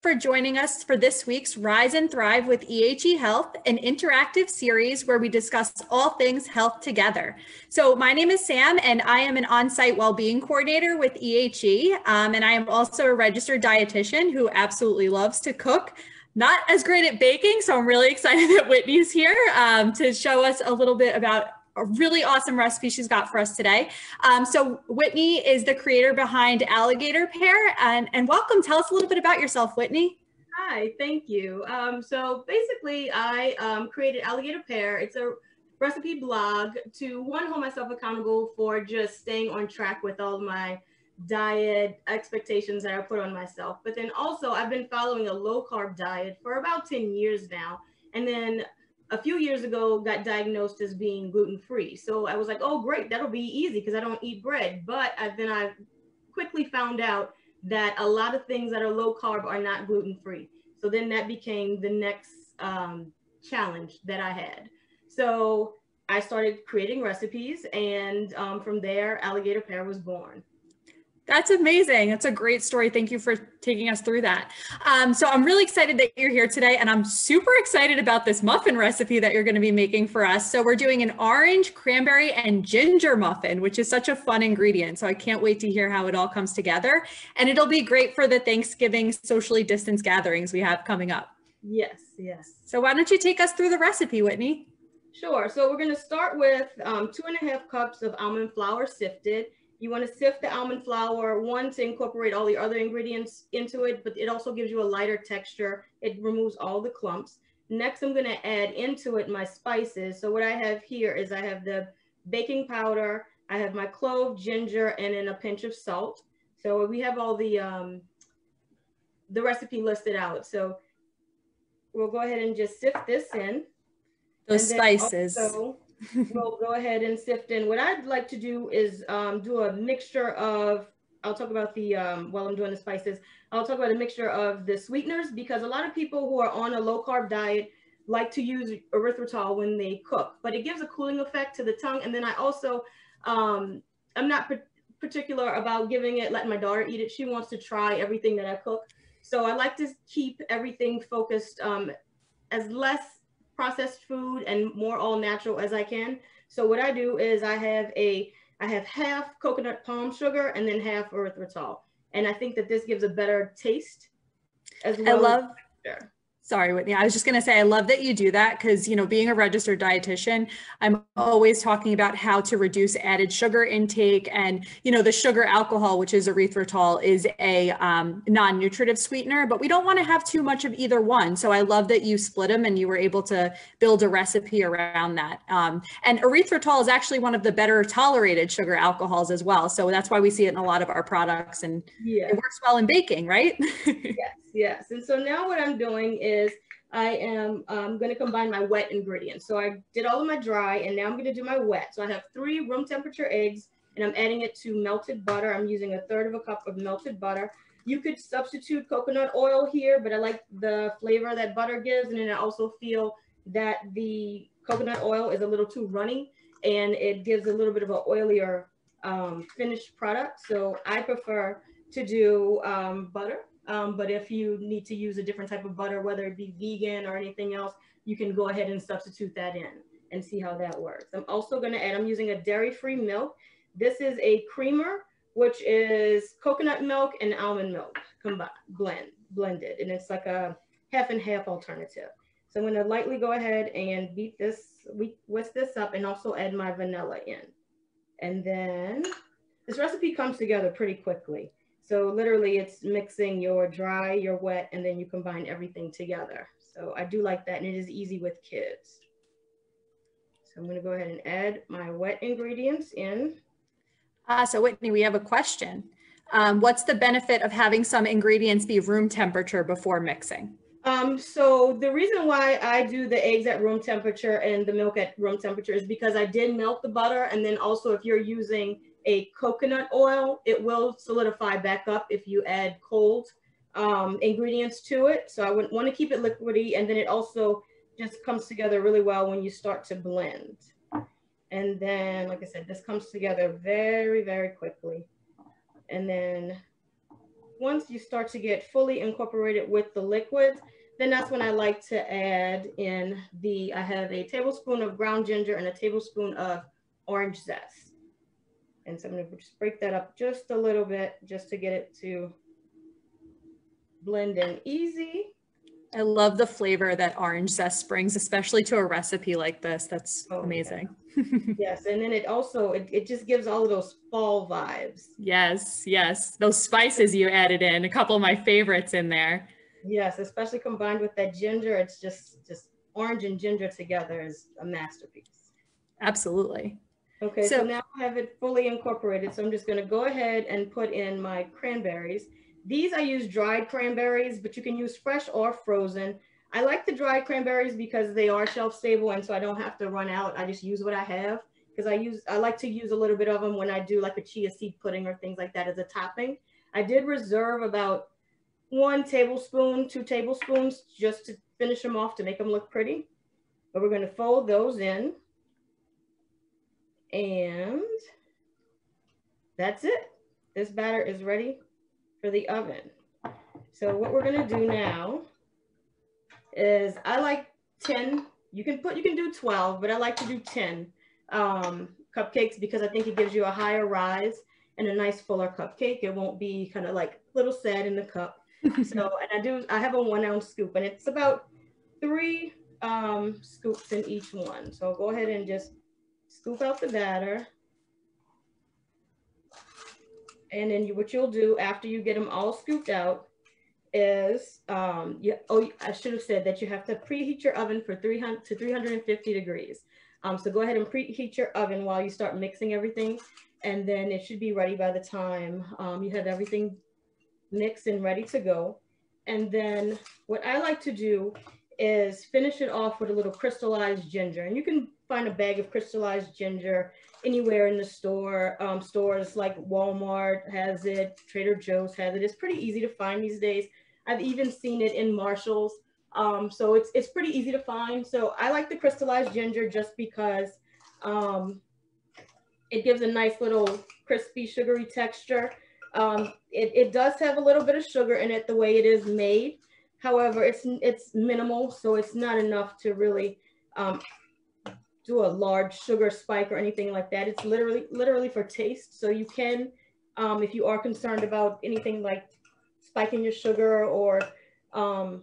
for joining us for this week's Rise and Thrive with EHE Health, an interactive series where we discuss all things health together. So, my name is Sam, and I am an on site well being coordinator with EHE. Um, and I am also a registered dietitian who absolutely loves to cook. Not as great at baking, so I'm really excited that Whitney's here um, to show us a little bit about a really awesome recipe she's got for us today. Um, so Whitney is the creator behind Alligator Pear and, and welcome. Tell us a little bit about yourself, Whitney. Hi, thank you. Um, so basically I um, created Alligator Pear. It's a recipe blog to one, hold myself accountable for just staying on track with all my diet expectations that I put on myself. But then also I've been following a low carb diet for about 10 years now. And then a few years ago got diagnosed as being gluten free. So I was like, oh, great, that'll be easy because I don't eat bread. But I, then I quickly found out that a lot of things that are low carb are not gluten free. So then that became the next um, challenge that I had. So I started creating recipes, and um, from there, Alligator Pear was born. That's amazing. That's a great story. Thank you for taking us through that. Um, so I'm really excited that you're here today, and I'm super excited about this muffin recipe that you're going to be making for us. So we're doing an orange, cranberry, and ginger muffin, which is such a fun ingredient. So I can't wait to hear how it all comes together. And it'll be great for the Thanksgiving socially distanced gatherings we have coming up. Yes, yes. So why don't you take us through the recipe, Whitney? Sure. So we're going to start with um, two and a half cups of almond flour sifted. You want to sift the almond flour, one, to incorporate all the other ingredients into it, but it also gives you a lighter texture. It removes all the clumps. Next, I'm going to add into it my spices. So what I have here is I have the baking powder, I have my clove, ginger, and then a pinch of salt. So we have all the, um, the recipe listed out. So we'll go ahead and just sift this in. Those spices. Also, we'll go ahead and sift in. What I'd like to do is um, do a mixture of, I'll talk about the, um, while I'm doing the spices, I'll talk about a mixture of the sweeteners because a lot of people who are on a low carb diet like to use erythritol when they cook, but it gives a cooling effect to the tongue. And then I also, um, I'm not particular about giving it, letting my daughter eat it. She wants to try everything that I cook. So I like to keep everything focused um, as less processed food and more all natural as I can. So what I do is I have a, I have half coconut palm sugar and then half erythritol. And I think that this gives a better taste as well. I love, Sorry, Whitney. I was just going to say, I love that you do that because, you know, being a registered dietitian, I'm always talking about how to reduce added sugar intake. And, you know, the sugar alcohol, which is erythritol, is a um, non nutritive sweetener, but we don't want to have too much of either one. So I love that you split them and you were able to build a recipe around that. Um, and erythritol is actually one of the better tolerated sugar alcohols as well. So that's why we see it in a lot of our products and yeah. it works well in baking, right? yes, yes. And so now what I'm doing is I am um, going to combine my wet ingredients. So I did all of my dry and now I'm going to do my wet. So I have three room temperature eggs and I'm adding it to melted butter. I'm using a third of a cup of melted butter. You could substitute coconut oil here, but I like the flavor that butter gives. And then I also feel that the coconut oil is a little too runny and it gives a little bit of an oilier um, finished product. So I prefer to do um, butter um, but if you need to use a different type of butter, whether it be vegan or anything else, you can go ahead and substitute that in and see how that works. I'm also gonna add, I'm using a dairy-free milk. This is a creamer, which is coconut milk and almond milk combined, blend, blended. And it's like a half and half alternative. So I'm gonna lightly go ahead and beat this, whisk this up and also add my vanilla in. And then this recipe comes together pretty quickly. So literally it's mixing your dry, your wet, and then you combine everything together. So I do like that and it is easy with kids. So I'm gonna go ahead and add my wet ingredients in. Uh, so Whitney, we have a question. Um, what's the benefit of having some ingredients be room temperature before mixing? Um, so the reason why I do the eggs at room temperature and the milk at room temperature is because I did melt the butter. And then also if you're using a coconut oil, it will solidify back up if you add cold um, ingredients to it. So I would want to keep it liquidy and then it also just comes together really well when you start to blend. And then, like I said, this comes together very, very quickly. And then once you start to get fully incorporated with the liquids, then that's when I like to add in the, I have a tablespoon of ground ginger and a tablespoon of orange zest. And so I'm gonna just break that up just a little bit just to get it to blend in easy. I love the flavor that orange zest brings, especially to a recipe like this. That's oh, amazing. Yeah. yes, and then it also it, it just gives all of those fall vibes. Yes, yes. Those spices you added in, a couple of my favorites in there. Yes, especially combined with that ginger, it's just just orange and ginger together is a masterpiece. Absolutely. Okay, so, so now I have it fully incorporated. So I'm just going to go ahead and put in my cranberries. These I use dried cranberries, but you can use fresh or frozen. I like the dried cranberries because they are shelf stable and so I don't have to run out. I just use what I have because I use I like to use a little bit of them when I do like a chia seed pudding or things like that as a topping. I did reserve about one tablespoon, two tablespoons just to finish them off to make them look pretty. But we're going to fold those in. And that's it. This batter is ready for the oven. So what we're gonna do now is I like 10, you can put, you can do 12, but I like to do 10 um, cupcakes because I think it gives you a higher rise and a nice fuller cupcake. It won't be kind of like little sad in the cup. so, and I do, I have a one ounce scoop and it's about three um, scoops in each one. So I'll go ahead and just scoop out the batter. And then you, what you'll do after you get them all scooped out is, um, you, oh, I should have said that you have to preheat your oven for 300 to 350 degrees. Um, so go ahead and preheat your oven while you start mixing everything. And then it should be ready by the time um, you have everything mixed and ready to go. And then what I like to do is finish it off with a little crystallized ginger. And you can find a bag of crystallized ginger anywhere in the store. Um, stores like Walmart has it, Trader Joe's has it. It's pretty easy to find these days. I've even seen it in Marshall's. Um, so it's, it's pretty easy to find. So I like the crystallized ginger just because um, it gives a nice little crispy, sugary texture. Um, it, it does have a little bit of sugar in it the way it is made. However, it's, it's minimal, so it's not enough to really um, do a large sugar spike or anything like that. It's literally literally for taste. So you can, um, if you are concerned about anything like spiking your sugar or um,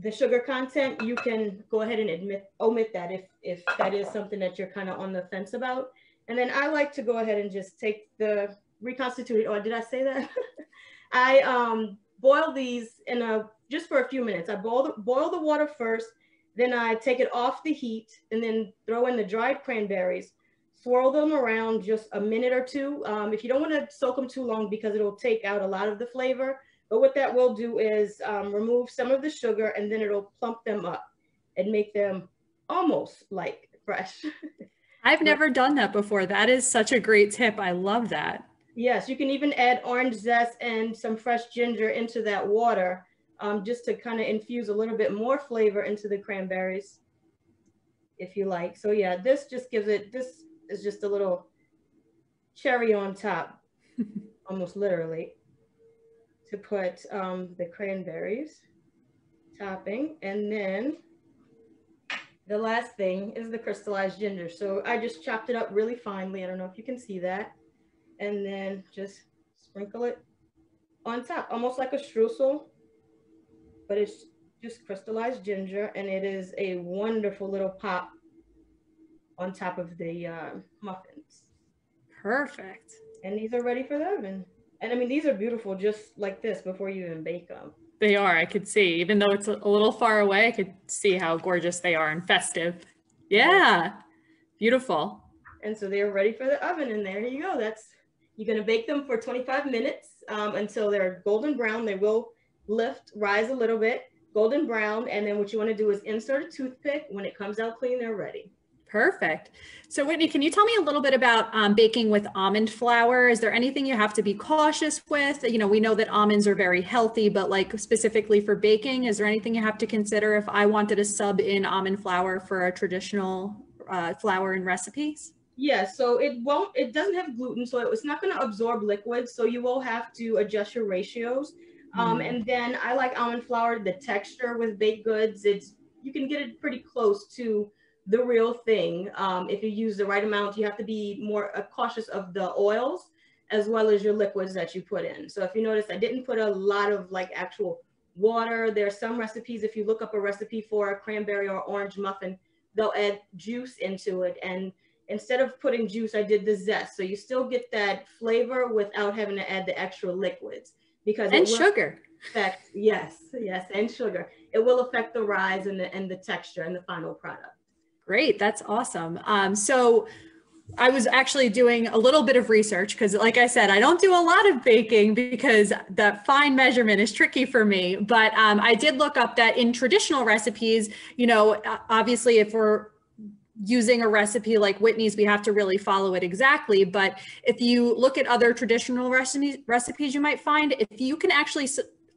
the sugar content, you can go ahead and admit omit that if if that is something that you're kind of on the fence about. And then I like to go ahead and just take the reconstituted, or did I say that? I um, boil these in a, just for a few minutes. I boil the, boil the water first, then I take it off the heat and then throw in the dried cranberries, swirl them around just a minute or two. Um, if you don't want to soak them too long because it'll take out a lot of the flavor. But what that will do is um, remove some of the sugar and then it'll plump them up and make them almost like fresh. I've never done that before. That is such a great tip. I love that. Yes, you can even add orange zest and some fresh ginger into that water um, just to kind of infuse a little bit more flavor into the cranberries, if you like. So yeah, this just gives it, this is just a little cherry on top, almost literally, to put um, the cranberries topping. And then the last thing is the crystallized ginger. So I just chopped it up really finely. I don't know if you can see that. And then just sprinkle it on top, almost like a streusel but it's just crystallized ginger and it is a wonderful little pop on top of the uh, muffins. Perfect. And these are ready for the oven. And I mean, these are beautiful just like this before you even bake them. They are, I could see. Even though it's a little far away, I could see how gorgeous they are and festive. Yeah, beautiful. And so they're ready for the oven and there you go. That's, you're gonna bake them for 25 minutes um, until they're golden brown. They will lift, rise a little bit, golden brown, and then what you want to do is insert a toothpick. When it comes out clean, they're ready. Perfect. So Whitney, can you tell me a little bit about um, baking with almond flour? Is there anything you have to be cautious with? You know, we know that almonds are very healthy, but like specifically for baking, is there anything you have to consider if I wanted to sub in almond flour for a traditional uh, flour and recipes? Yeah, so it won't, it doesn't have gluten, so it's not going to absorb liquids. So you will have to adjust your ratios. Um, and then I like almond flour, the texture with baked goods, it's, you can get it pretty close to the real thing. Um, if you use the right amount, you have to be more uh, cautious of the oils as well as your liquids that you put in. So if you notice, I didn't put a lot of like actual water. There are some recipes, if you look up a recipe for a cranberry or orange muffin, they'll add juice into it. And instead of putting juice, I did the zest. So you still get that flavor without having to add the extra liquids because and sugar. Affect, yes, yes, and sugar. It will affect the rise and the and the texture and the final product. Great, that's awesome. Um, so I was actually doing a little bit of research because, like I said, I don't do a lot of baking because the fine measurement is tricky for me. But um, I did look up that in traditional recipes, you know, obviously, if we're using a recipe like Whitney's, we have to really follow it exactly. But if you look at other traditional recipes, recipes you might find if you can actually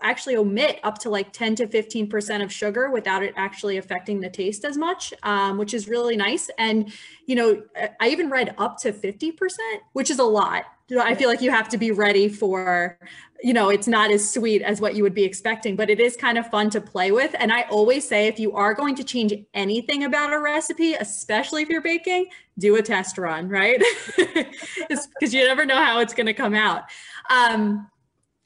actually omit up to like 10 to 15% of sugar without it actually affecting the taste as much, um, which is really nice. And, you know, I even read up to 50%, which is a lot. I feel like you have to be ready for, you know, it's not as sweet as what you would be expecting, but it is kind of fun to play with. And I always say if you are going to change anything about a recipe, especially if you're baking, do a test run, right? Because you never know how it's going to come out. Um,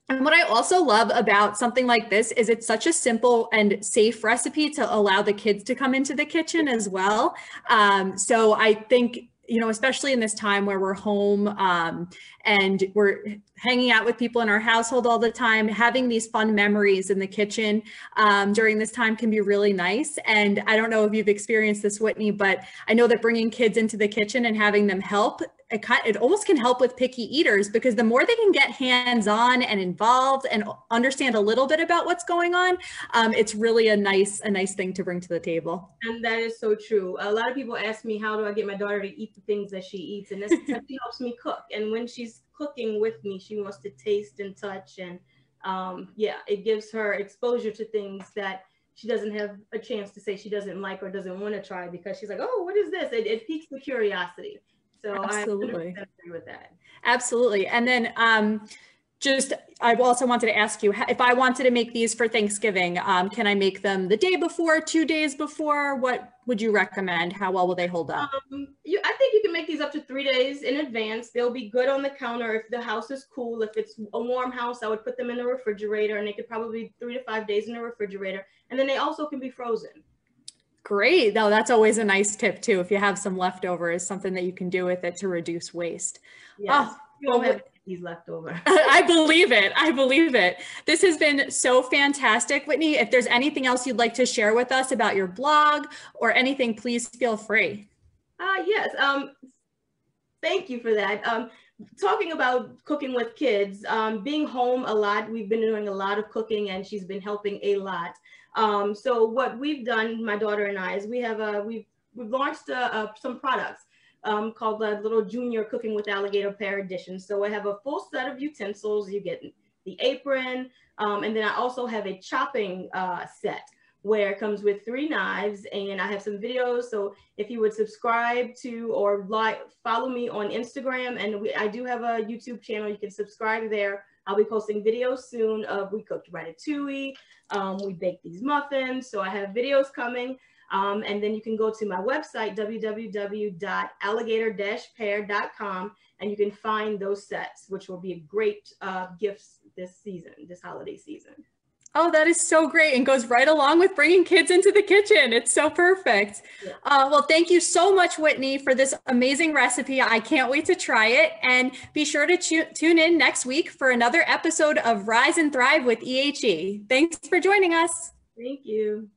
and what I also love about something like this is it's such a simple and safe recipe to allow the kids to come into the kitchen as well. Um, so I think you know, especially in this time where we're home um, and we're hanging out with people in our household all the time, having these fun memories in the kitchen um, during this time can be really nice. And I don't know if you've experienced this, Whitney, but I know that bringing kids into the kitchen and having them help it, it almost can help with picky eaters because the more they can get hands on and involved and understand a little bit about what's going on, um, it's really a nice a nice thing to bring to the table. And that is so true. A lot of people ask me, how do I get my daughter to eat the things that she eats? And this helps me cook. And when she's cooking with me, she wants to taste and touch. And um, yeah, it gives her exposure to things that she doesn't have a chance to say she doesn't like or doesn't want to try because she's like, oh, what is this? It, it piques the curiosity. So Absolutely. I agree with that. Absolutely. And then um, just, I also wanted to ask you if I wanted to make these for Thanksgiving, um, can I make them the day before, two days before? What would you recommend? How well will they hold up? Um, you, I think you can make these up to three days in advance. They'll be good on the counter if the house is cool. If it's a warm house, I would put them in the refrigerator and they could probably be three to five days in the refrigerator. And then they also can be frozen. Great. No, that's always a nice tip too. If you have some leftovers, something that you can do with it to reduce waste. Yes. Oh, don't have these leftover. I believe it. I believe it. This has been so fantastic, Whitney. If there's anything else you'd like to share with us about your blog or anything, please feel free. Uh, yes. Um, thank you for that. Um, talking about cooking with kids, um, being home a lot, we've been doing a lot of cooking and she's been helping a lot. Um, so what we've done, my daughter and I, is we have a, we've, we've launched a, a, some products um, called the Little Junior Cooking with Alligator Pear Edition. So I have a full set of utensils. You get the apron, um, and then I also have a chopping uh, set where it comes with three knives and I have some videos. So if you would subscribe to or like follow me on Instagram and we, I do have a YouTube channel, you can subscribe there. I'll be posting videos soon of we cooked ratatouille, um, we baked these muffins. So I have videos coming. Um, and then you can go to my website, www.alligator-pear.com, and you can find those sets, which will be a great uh, gifts this season, this holiday season. Oh, that is so great and goes right along with bringing kids into the kitchen. It's so perfect. Yeah. Uh, well, thank you so much, Whitney, for this amazing recipe. I can't wait to try it. And be sure to tune in next week for another episode of Rise and Thrive with EHE. Thanks for joining us. Thank you.